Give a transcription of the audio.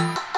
you